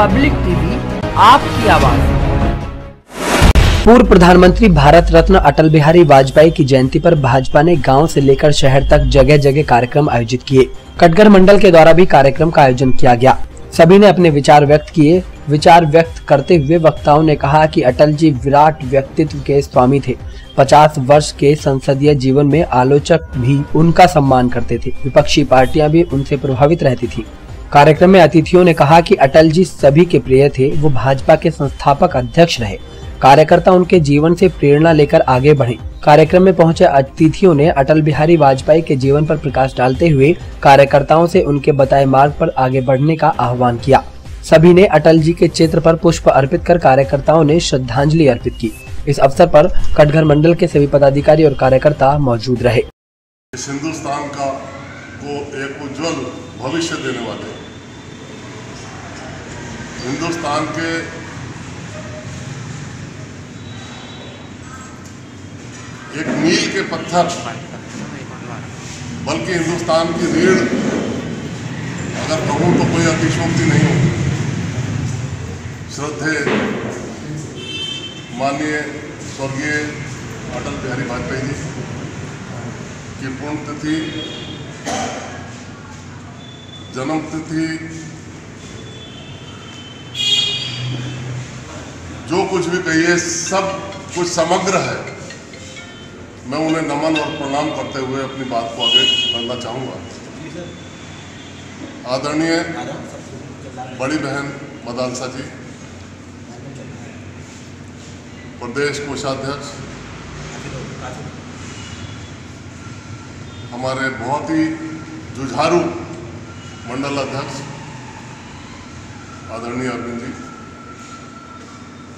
Public TV, आपकी आवाज़। पूर्व प्रधानमंत्री भारत रत्न अटल बिहारी वाजपेयी की जयंती पर भाजपा ने गाँव से लेकर शहर तक जगह जगह कार्यक्रम आयोजित किए। कटघर मंडल के द्वारा भी कार्यक्रम का आयोजन किया गया। सभी ने अपने विचार व्यक्त किए। विचार व्यक्त करते हुए वक्ताओं ने कहा कि अटल जी विराट व्यक्तित्व के स्वामी थे। 50 वर्ष के संसदीय जीवन में आलोचक भी उनका सम्मान करते थे। विपक्षी पार्टियाँ भी उनसे प्रभावित रहती थी। कार्यक्रम में अतिथियों ने कहा कि अटल जी सभी के प्रिय थे, वो भाजपा के संस्थापक अध्यक्ष रहे। कार्यकर्ता उनके जीवन से प्रेरणा लेकर आगे बढ़े। कार्यक्रम में पहुँचे अतिथियों ने अटल बिहारी वाजपेयी के जीवन पर प्रकाश डालते हुए कार्यकर्ताओं से उनके बताए मार्ग पर आगे बढ़ने का आह्वान किया। सभी ने अटल जी के चित्र पर पुष्प अर्पित कर कार्यकर्ताओं ने श्रद्धांजलि अर्पित की। इस अवसर पर कटघर मंडल के सभी पदाधिकारी और कार्यकर्ता मौजूद रहे। इस हिंदुस्तान का को एक उज्जवल भविष्य देने वाले हिंदुस्तान के एक मील के पत्थर, बल्कि हिंदुस्तान की रीढ़, अगर कहूँ तो कोई अतिशोक्ति नहीं होगी। श्रद्धे माननीय स्वर्गीय अटल बिहारी वाजपेयी जी की पुण्यतिथि जन्म जो कुछ भी कहिए, सब कुछ समग्र है। मैं उन्हें नमन और प्रणाम करते हुए अपनी बात को आगे करना चाहूँगा। आदरणीय बड़ी बहन मदालसा जी, प्रदेश कोषाध्यक्ष, हमारे बहुत ही जुझारू मंडल अध्यक्ष आदरणीय अरविंद जी।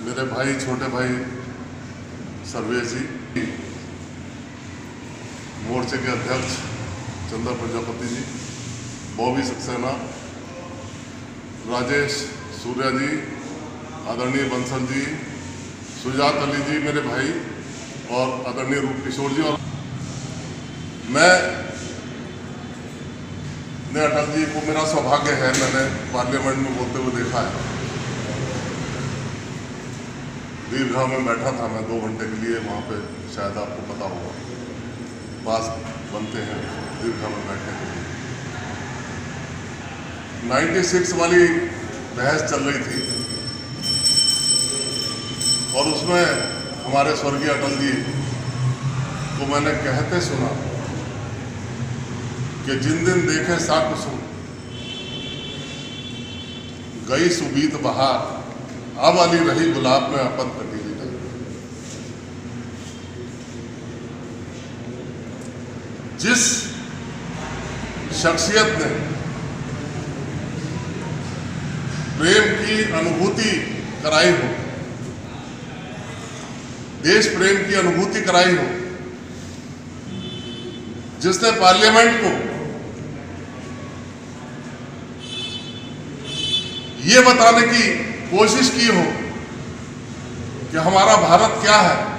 मेरे भाई, छोटे भाई, सर्वेश जी, मोर्चे के अध्यक्ष चंद्र प्रजापति जी, बॉबी सक्सेना, राजेश सूर्या जी, आदरणीय बंसल जी, सुजात अली जी मेरे भाई और आदरणीय रूप किशोर जी और मैं ने अटल जी को मेरा सौभाग्य है मैंने पार्लियामेंट में बोलते हुए देखा है। दीर्घा में बैठा था मैं दो घंटे के लिए, वहाँ पे शायद आपको पता होगा। पास बनते हैं, दीर्घा में बैठने के लिए 96 वाली बहस चल रही थी। और उसमें हमारे स्वर्गीय अटल जी को मैंने कहते सुना कि जिन दिन देखे सा कुसुम गई सुबीत बहार। अब वाली रही गुलाब में अपत कटी नहीं जिस शख्सियत ने प्रेम की अनुभूति कराई हो, देश प्रेम की अनुभूति कराई हो, जिसने पार्लियामेंट को ये बताने की कोशिश की हो कि हमारा भारत क्या है?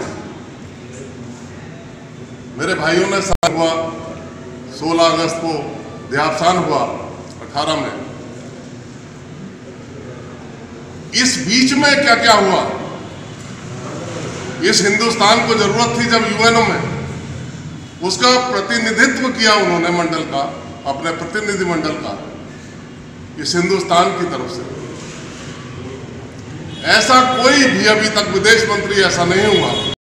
मेरे भाइयों ने साथ हुआ 16 अगस्त को देहावसान हुआ 18 में। इस बीच में क्या क्या हुआ? इस हिंदुस्तान को ज़रूरत थी जब यूएनओ में, उसका प्रतिनिधित्व किया उन्होंने मंडल का, अपने प्रतिनिधि मंडल का, इस हिंदुस्तान की तरफ़ से। ऐसा कोई भी अभी तक विदेश मंत्री ऐसा नहीं हुआ।